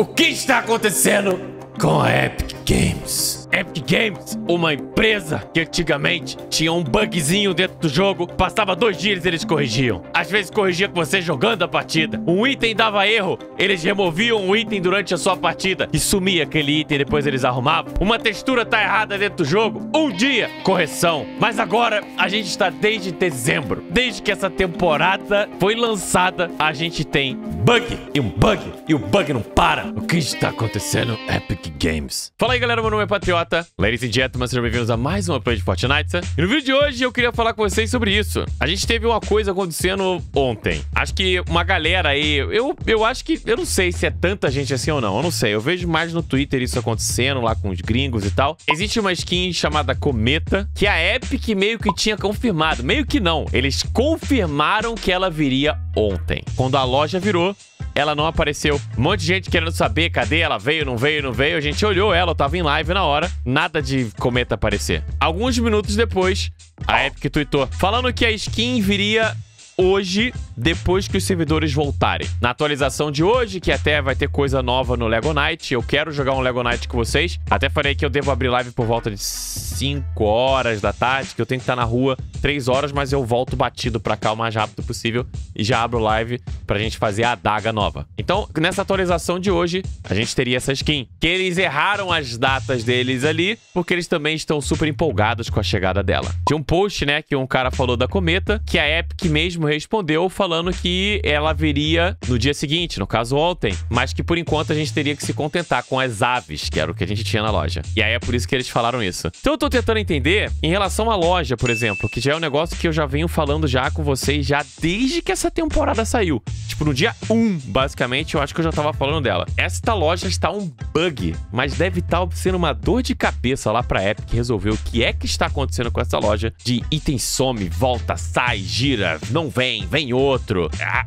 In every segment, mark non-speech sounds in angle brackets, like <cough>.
O que está acontecendo com a Epic Games? Epic Games, uma empresa que antigamente tinha um bugzinho dentro do jogo, passava dois dias eles corrigiam. Às vezes corrigia com você jogando a partida. Um item dava erro, eles removiam o item durante a sua partida e sumia aquele item depois eles arrumavam. Uma textura tá errada dentro do jogo, um dia, correção. Mas agora a gente está desde dezembro, desde que essa temporada foi lançada, a gente tem bug e um bug e o bug não para. O que está acontecendo? Epic Games. Fala aí galera, meu nome é Patriota idiota. Ladies and gentlemen, sejam bem-vindos a mais uma play de Fortnite. E no vídeo de hoje eu queria falar com vocês sobre isso. A gente teve uma coisa acontecendo ontem. Acho que uma galera aí, eu, eu acho que, eu não sei se é tanta gente assim ou não, eu não sei. Eu vejo mais no Twitter isso acontecendo lá com os gringos e tal. Existe uma skin chamada Cometa, que a Epic meio que tinha confirmado. Meio que não, eles confirmaram que ela viria ontem. Quando a loja virou, ela não apareceu. Um monte de gente querendo saber cadê ela, veio, não veio, não veio. A gente olhou ela, eu tava em live na hora, nada de cometa aparecer. Alguns minutos depois, a Epic tweetou falando que a skin viria hoje, depois que os servidores voltarem. Na atualização de hoje, que até vai ter coisa nova no Lego Night, eu quero jogar um Lego Night com vocês. Até falei que eu devo abrir live por volta de 5 horas da tarde, que eu tenho que estar na rua 3 horas, mas eu volto batido pra cá o mais rápido possível e já abro live pra gente fazer a adaga nova. Então, nessa atualização de hoje, a gente teria essa skin. Que eles erraram as datas deles ali, porque eles também estão super empolgados com a chegada dela. Tinha um post, né, que um cara falou da Cometa, que a Epic mesmo respondeu falando que ela viria no dia seguinte, no caso ontem, mas que por enquanto a gente teria que se contentar com as aves, que era o que a gente tinha na loja. E aí é por isso que eles falaram isso. Então eu tô tentando entender em relação à loja, por exemplo, que já é um negócio que eu já venho falando já com vocês já desde que essa temporada saiu. Tipo, no dia 1, basicamente, eu acho que eu já tava falando dela. Esta loja está um bug, mas deve estar tá sendo uma dor de cabeça lá pra Epic resolver o que é que está acontecendo com essa loja de item some, volta, sai, gira, não vem, vem outro.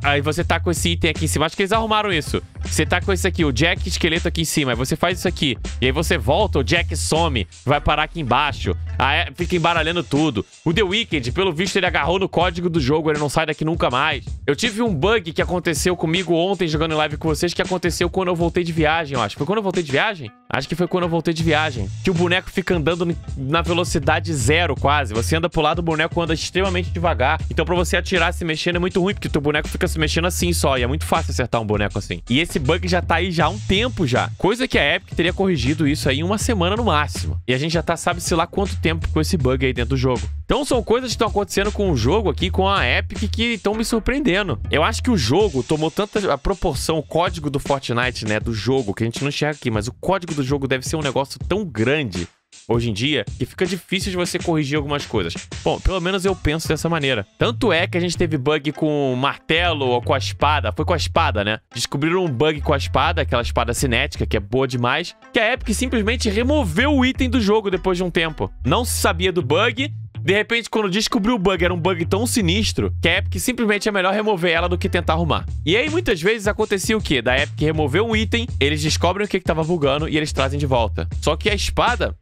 Aí você tá com esse item aqui em cima. Acho que eles arrumaram isso. Você tá com esse aqui, o Jack esqueleto aqui em cima. Aí você faz isso aqui. E aí você volta, o Jack some. Vai parar aqui embaixo. Aí fica embaralhando tudo. O The Wicked, pelo visto, ele agarrou no código do jogo. Ele não sai daqui nunca mais. Eu tive um bug que aconteceu comigo ontem jogando em live com vocês. Que aconteceu quando eu voltei de viagem, eu acho. Foi quando eu voltei de viagem? Acho que foi quando eu voltei de viagem. Que o boneco fica andando na velocidade zero, quase. Você anda pro lado, o boneco anda extremamente devagar. Então, pra você atirar se mexendo é muito ruim, porque o teu boneco fica se mexendo assim só. E é muito fácil acertar um boneco assim. E esse bug já tá aí já há um tempo já. Coisa que a Epic teria corrigido isso aí em uma semana no máximo. E a gente já tá, sabe-se lá quanto tempo com esse bug aí dentro do jogo. Então são coisas que estão acontecendo com o jogo aqui, com a Epic, que estão me surpreendendo. Eu acho que o jogo tomou tanta a proporção, o código do Fortnite, né, do jogo, que a gente não enxerga aqui, mas o código do jogo deve ser um negócio tão grande hoje em dia que fica difícil de você corrigir algumas coisas. Bom, pelo menos eu penso dessa maneira. Tanto é que a gente teve bug com martelo ou com a espada. Foi com a espada, né? Descobriram um bug com a espada, aquela espada cinética, que é boa demais, que a Epic simplesmente removeu o item do jogo depois de um tempo. Não se sabia do bug, de repente, quando descobriu o bug, era um bug tão sinistro que a Epic simplesmente é melhor remover ela do que tentar arrumar. E aí, muitas vezes, acontecia o quê? Da Epic remover um item, eles descobrem o que estava bugando e eles trazem de volta. Só que a espada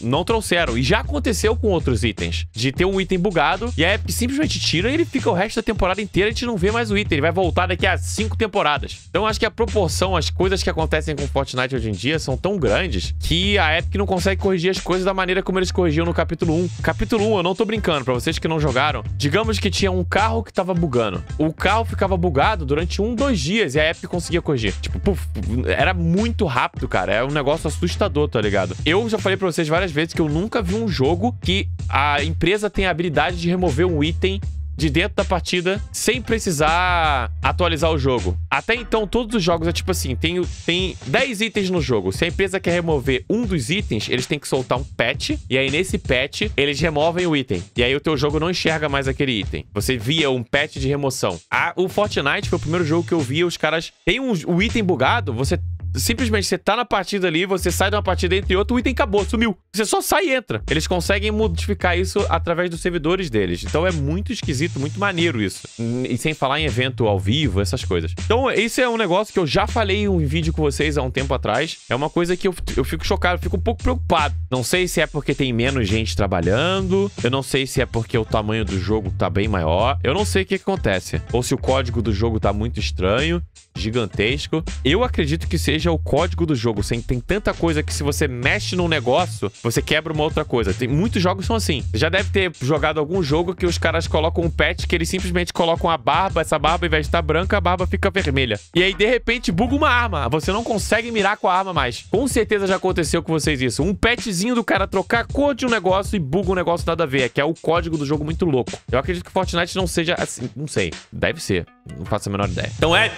não trouxeram. E já aconteceu com outros itens. De ter um item bugado e a Epic simplesmente tira e ele fica o resto da temporada inteira e a gente não vê mais o item. Ele vai voltar daqui a cinco temporadas. Então acho que a proporção, as coisas que acontecem com Fortnite hoje em dia são tão grandes que a Epic não consegue corrigir as coisas da maneira como eles corrigiam no capítulo 1. Capítulo 1, eu não tô brincando, pra vocês que não jogaram. Digamos que tinha um carro que tava bugando. O carro ficava bugado durante um, dois dias e a Epic conseguia corrigir. Tipo, puf, era muito rápido, cara. É um negócio assustador, tá ligado? Eu já falei pra vocês várias vezes que eu nunca vi um jogo que a empresa tem a habilidade de remover um item de dentro da partida sem precisar atualizar o jogo. Até então, todos os jogos é tipo assim: tem, tem 10 itens no jogo. Se a empresa quer remover um dos itens, eles têm que soltar um patch. E aí, nesse patch, eles removem o item. E aí, o teu jogo não enxerga mais aquele item. Você via um patch de remoção. Ah, o Fortnite foi o primeiro jogo que eu vi. Os caras. Tem um, o item bugado, você simplesmente você tá na partida ali, você sai de uma partida entre outro, o item acabou, sumiu. Você só sai e entra. Eles conseguem modificar isso através dos servidores deles. Então é muito esquisito, muito maneiro isso. E sem falar em evento ao vivo, essas coisas. Então, esse é um negócio que eu já falei em um vídeo com vocês há um tempo atrás. É uma coisa que eu, eu fico chocado, fico um pouco preocupado. Não sei se é porque tem menos gente trabalhando, eu não sei se é porque o tamanho do jogo tá bem maior, eu não sei o que, que acontece. Ou se o código do jogo tá muito estranho. Gigantesco. Eu acredito que seja o código do jogo. Assim, tem tanta coisa que se você mexe num negócio, você quebra uma outra coisa. Tem muitos jogos são assim. Você já deve ter jogado algum jogo que os caras colocam um patch que eles simplesmente colocam a barba, essa barba, ao invés de estar branca, a barba fica vermelha. E aí, de repente, buga uma arma. Você não consegue mirar com a arma mais. Com certeza já aconteceu com vocês isso. Um patchzinho do cara trocar a cor de um negócio e buga um negócio nada a ver. Que é o código do jogo muito louco. Eu acredito que Fortnite não seja assim. Não sei. Deve ser. Não faço a menor ideia. Então é.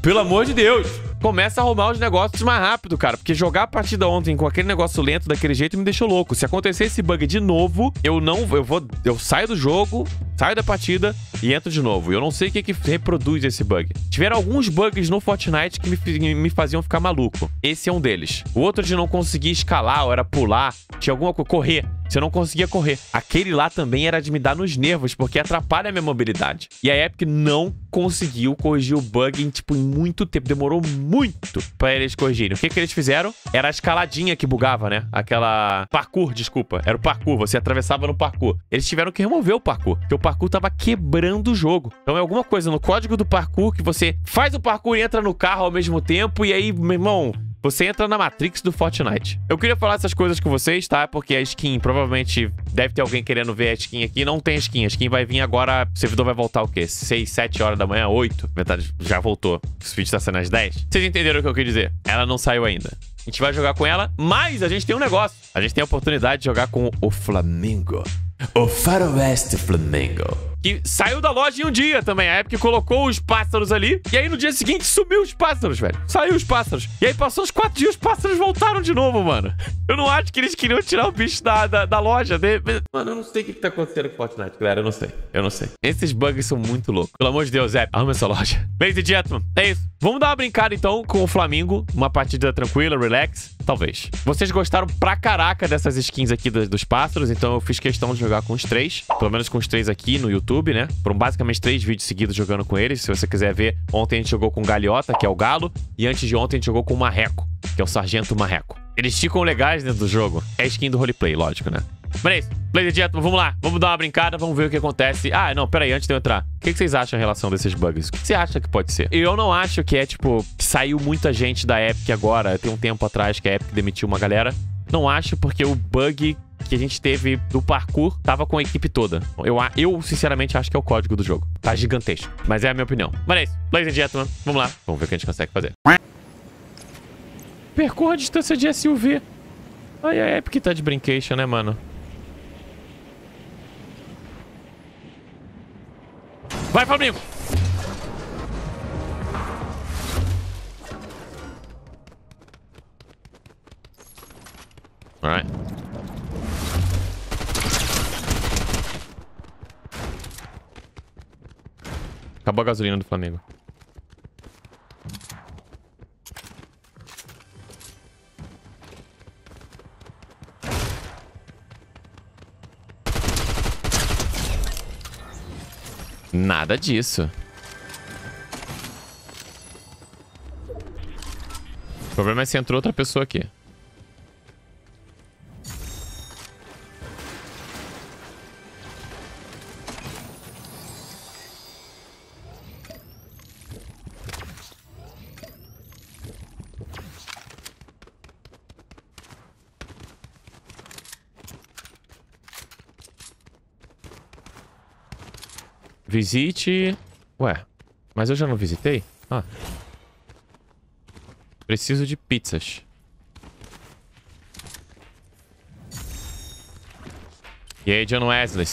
Pelo amor de Deus. Começa a arrumar os negócios mais rápido, cara. Porque jogar a partida ontem com aquele negócio lento daquele jeito me deixou louco. Se acontecer esse bug de novo, eu não. Eu vou. Eu saio do jogo, saio da partida e entro de novo. Eu não sei o que, que reproduz esse bug. Tiveram alguns bugs no Fortnite que me, me faziam ficar maluco. Esse é um deles. O outro de não conseguir escalar, ou era pular, tinha alguma coisa. Correr. Você não conseguia correr. Aquele lá também era de me dar nos nervos, porque atrapalha a minha mobilidade. E a Epic não conseguiu corrigir o bug em, tipo, em muito tempo. Demorou muito pra eles corrigirem. O que que eles fizeram? Era a escaladinha que bugava, né? Aquela... Parkour, desculpa. Era o parkour. Você atravessava no parkour. Eles tiveram que remover o parkour, porque o parkour tava quebrando o jogo. Então é alguma coisa no código do parkour que você faz o parkour e entra no carro ao mesmo tempo, e aí, meu irmão você entra na Matrix do Fortnite. Eu queria falar essas coisas com vocês, tá? Porque a skin, provavelmente, deve ter alguém querendo ver a skin aqui. Não tem skin. A skin vai vir agora. O servidor vai voltar o quê? 6, 7 horas da manhã? 8? Verdade, já voltou. Esse vídeo tá sendo às 10. Vocês entenderam o que eu quis dizer? Ela não saiu ainda. A gente vai jogar com ela, mas a gente tem um negócio. A gente tem a oportunidade de jogar com o Flamengo. O Faroeste Flamengo que saiu da loja em um dia também. A Epic colocou os pássaros ali. E aí no dia seguinte sumiu os pássaros, velho. Saiu os pássaros. E aí passou uns quatro dias, os pássaros voltaram de novo, mano. Eu não acho que eles queriam tirar o bicho da, da, da loja. De... Mano, eu não sei o que, que tá acontecendo com Fortnite, galera. Eu não sei. Eu não sei. Esses bugs são muito loucos. Pelo amor de Deus, Epic, arruma essa loja. Ladies and gentlemen, é isso. Vamos dar uma brincada então com o Flamengo. Uma partida tranquila, relax. Talvez. Vocês gostaram pra caraca dessas skins aqui dos, dos pássaros, então eu fiz questão de jogar com os três. Pelo menos com os três aqui no YouTube. YouTube, né? Foram basicamente três vídeos seguidos jogando com eles. Se você quiser ver, ontem a gente jogou com Galiota, que é o Galo, e antes de ontem a gente jogou com o Marreco, que é o Sargento Marreco. Eles ficam legais dentro do jogo. É skin do roleplay, lógico, né? Mas é. Blazer Jetman, vamos lá. Vamos dar uma brincada, vamos ver o que acontece. Ah, não, pera aí, antes de eu entrar. O que vocês acham em relação desses bugs? O que você acha que pode ser? Eu não acho que é, tipo, que saiu muita gente da Epic agora. Tem um tempo atrás que a Epic demitiu uma galera. Não acho, porque o bug que a gente teve do parkour tava com a equipe toda. Eu, eu sinceramente, acho que é o código do jogo. Tá gigantesco. Mas é a minha opinião. Mas é isso. Ladies and gentlemen, vamos lá. Vamos ver o que a gente consegue fazer. Percorra a distância de SUV. Ai, a Epic tá de brincation, né, mano? Vai, Flamengo! Alright. Acabou a gasolina do Flamengo. Nada disso. O problema é se entrou outra pessoa aqui. Visite... Ué, mas eu já não visitei? Ah. Preciso de pizzas. E aí, John Wesley?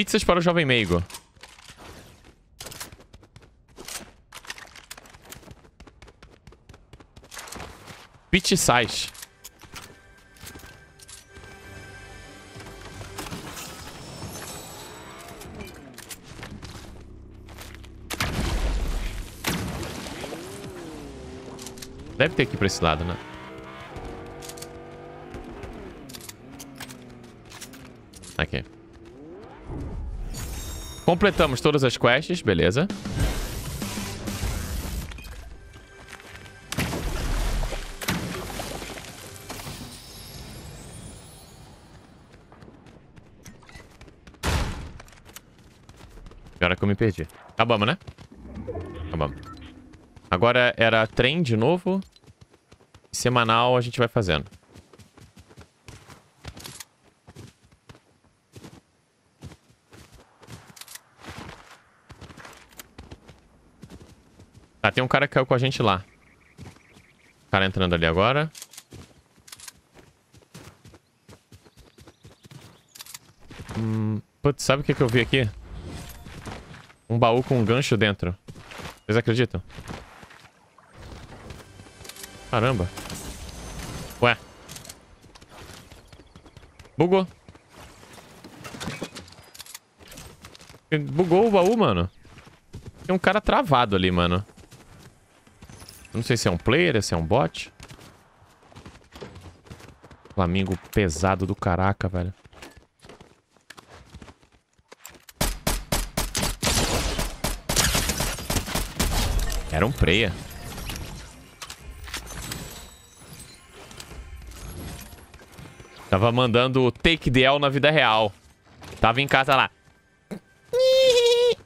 Pizzas para o jovem meigo. Size. Deve ter aqui pra esse lado, né? Completamos todas as quests, beleza. Agora que eu me perdi. Acabamos, né? Acabamos. Agora era trem de novo. Semanal a gente vai fazendo. Tem um cara que caiu com a gente lá. O cara entrando ali agora. Hum, putz, sabe o que, que eu vi aqui? Um baú com um gancho dentro. Vocês acreditam? Caramba. Ué. Bugou. Bugou o baú, mano. Tem um cara travado ali, mano. Não sei se é um player, se é um bot. Flamingo pesado do caraca, velho. Era um preia. Tava mandando take the L na vida real. Tava em casa lá.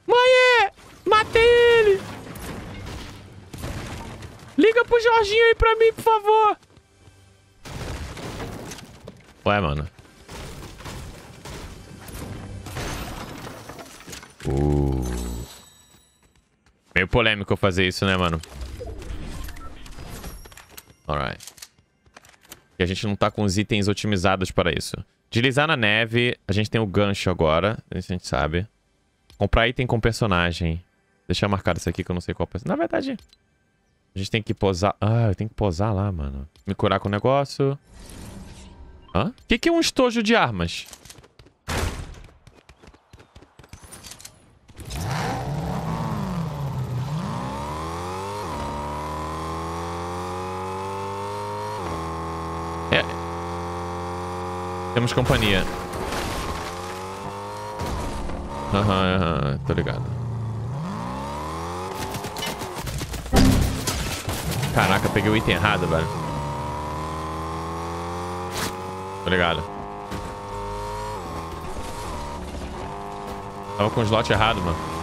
Mãe, matei ele. Liga pro Jorginho aí pra mim, por favor. Ué, mano. Uh. Meio polêmico fazer isso, né, mano? Alright. E a gente não tá com os itens otimizados para isso. Deslizar na neve. A gente tem o gancho agora. Isso a gente sabe. Comprar item com personagem. Deixa eu marcar isso aqui que eu não sei qual personagem. Na verdade, a gente tem que posar... Ah, eu tenho que posar lá, mano. Me curar com o negócio. Hã? O que, que é um estojo de armas? É. Temos companhia. Aham, aham, tô ligado. Caraca, peguei o item errado, velho. Tô ligado. Tava com o slot errado, mano.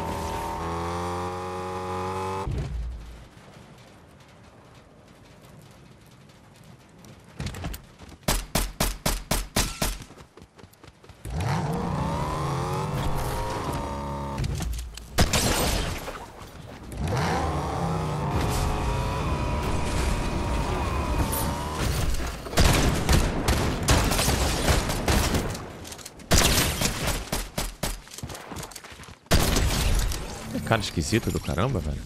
Cara esquisito do caramba, velho.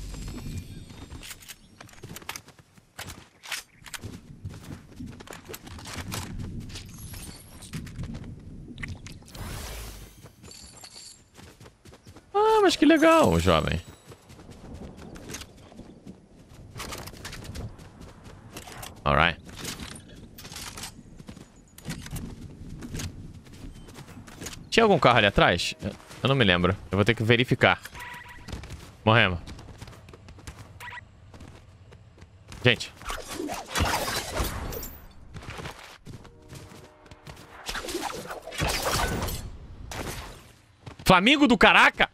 Ah, mas que legal, jovem. Alright. Tinha algum carro ali atrás? Eu não me lembro. Eu vou ter que verificar. Morremos. Gente. Flamengo do caraca!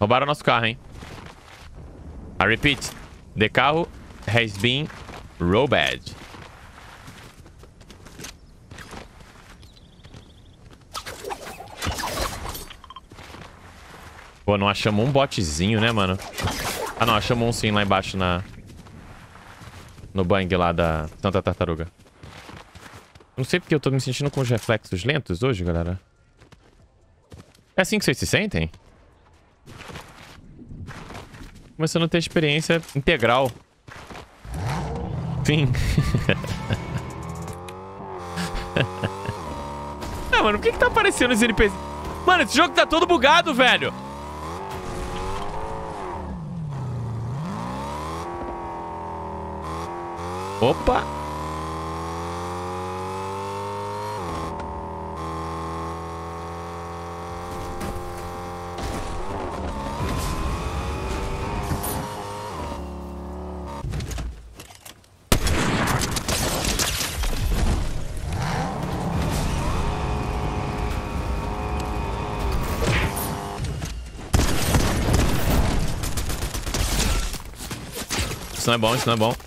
Roubaram nosso carro, hein? I repeat. The carro has been Robad. Pô, não achamos um botezinho, né, mano? Ah, não, achamos um sim lá embaixo na... No bang lá da Santa Tartaruga. Não sei porque eu tô me sentindo com os reflexos lentos hoje, galera. É assim que vocês se sentem? Começando a ter experiência integral Sim. <laughs> ah, mano, por que que tá aparecendo os NPCs? Mano, esse jogo tá todo bugado, velho. Opa! Isso não é bom, isso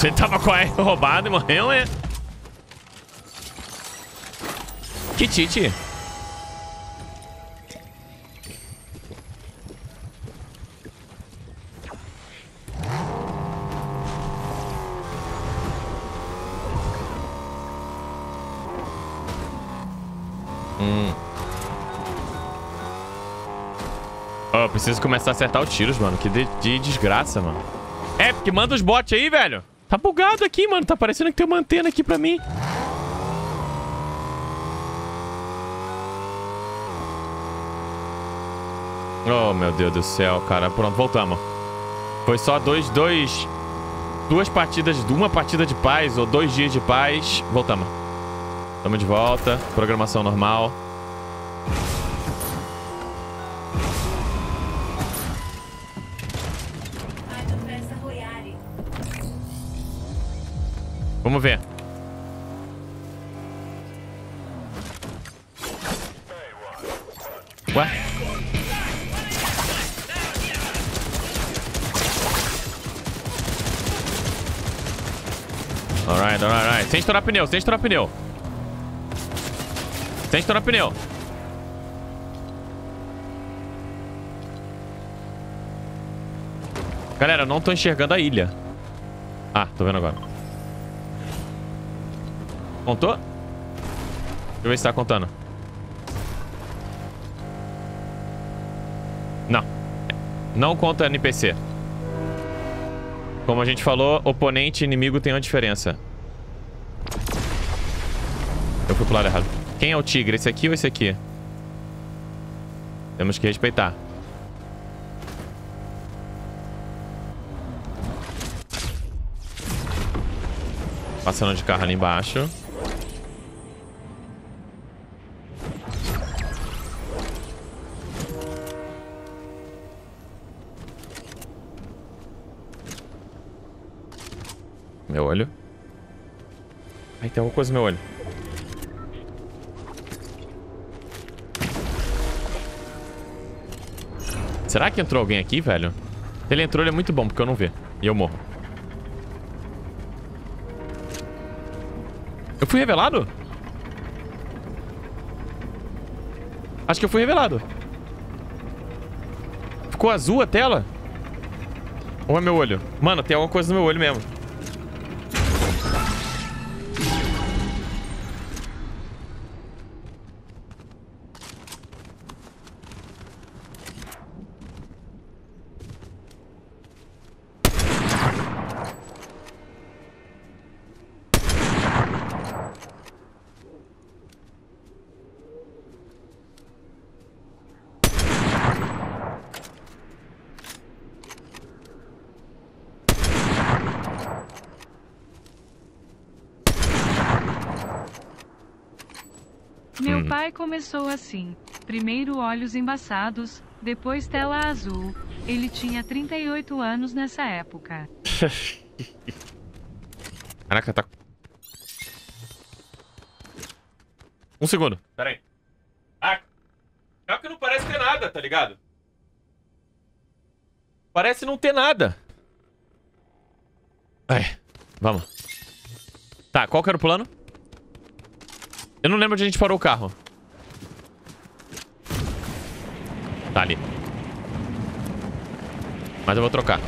Você tava com a R roubada e morreu, é? Que. Hum. Oh, preciso começar a acertar os tiros, mano. Que de, de desgraça, mano. É, porque manda os bots aí, velho. Tá bugado aqui, mano. Tá parecendo que tem uma antena aqui pra mim. Oh, meu Deus do céu, cara. Pronto, voltamos. Foi só dois, dois... Duas partidas, uma partida de paz ou dois dias de paz. Voltamos. Tamo de volta. Programação normal. Estourar pneu, sem estourar pneu. Sem estourar pneu. Galera, eu não tô enxergando a ilha. Ah, tô vendo agora. Contou? Deixa eu ver se tá contando. Não. Não conta NPC. Como a gente falou, oponente e inimigo tem uma diferença. Fui pro lado errado. Quem é o tigre? Esse aqui ou esse aqui? Temos que respeitar. Passando de carro ali embaixo. Meu olho. Ai, tem alguma coisa no meu olho. Será que entrou alguém aqui, velho? Se ele entrou, ele é muito bom, porque eu não vi. E eu morro. Eu fui revelado? Acho que eu fui revelado. Ficou azul a tela? Ou é meu olho? Mano, tem alguma coisa no meu olho mesmo. Meu pai começou assim. Primeiro olhos embaçados, depois tela azul. Ele tinha 38 anos nessa época. <laughs> Caraca, tá... Um segundo. Pera aí. Ah, que não parece ter nada, tá ligado? Parece não ter nada. Ai, vamos. Tá, qual que era o plano? Eu não lembro onde a gente parou o carro. Tá ali. Mas eu vou trocar.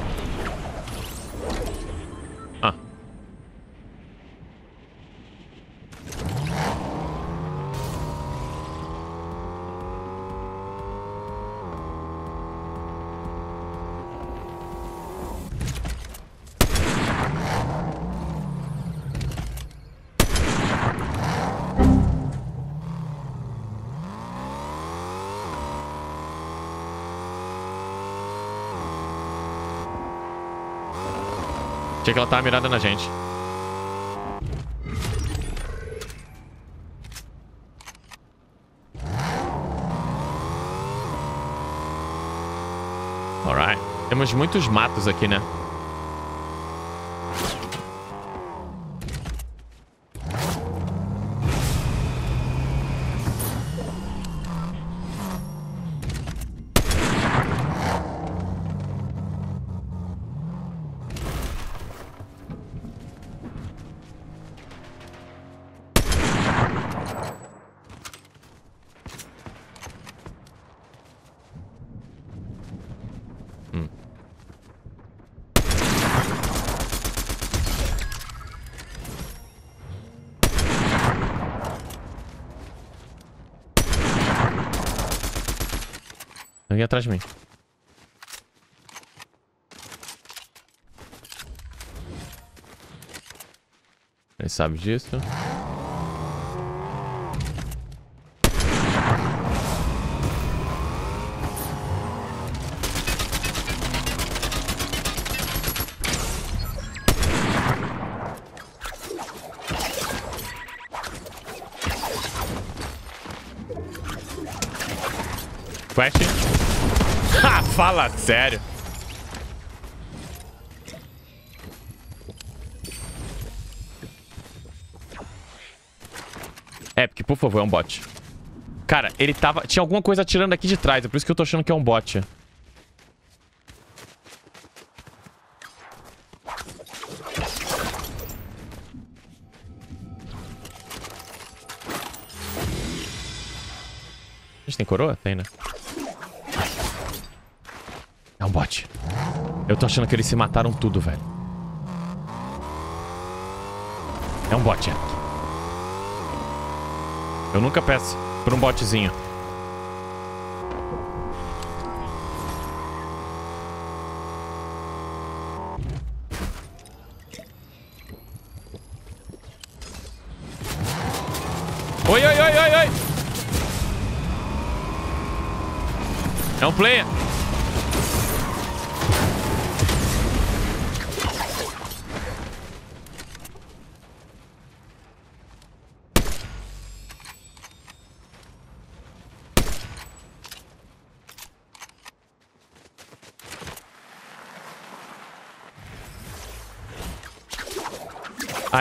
Achei que ela tava mirada na gente. Alright. Temos muitos matos aqui, né? Vem atrás de mim. Ele sabe disso. Fala sério. Epic, por favor, é um bot. Cara, ele tava... Tinha alguma coisa atirando aqui de trás. É por isso que eu tô achando que é um bot. A gente tem coroa? Tem, né? É um bot. Eu tô achando que eles se mataram tudo, velho. É um bot, é. Eu nunca peço por um botzinho. Oi, oi, oi, oi, oi! É um player.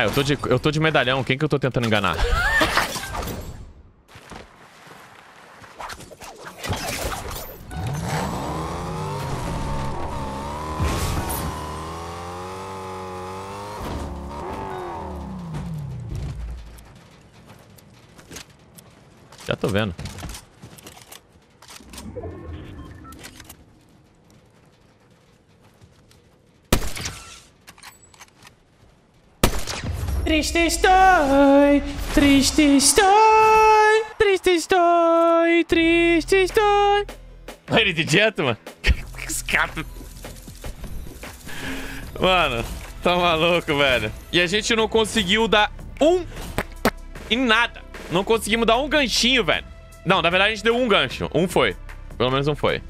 Ah, eu tô de, eu tô de medalhão. Quem que eu tô tentando enganar? Já tô vendo. Triste estou, triste estou, triste estou, triste estou. Ladies and gentlemen. Mano, tá maluco, velho. E a gente não conseguiu dar um... Em nada. Não conseguimos dar um ganchinho, velho. Não, na verdade a gente deu um gancho. Um foi. Pelo menos um foi.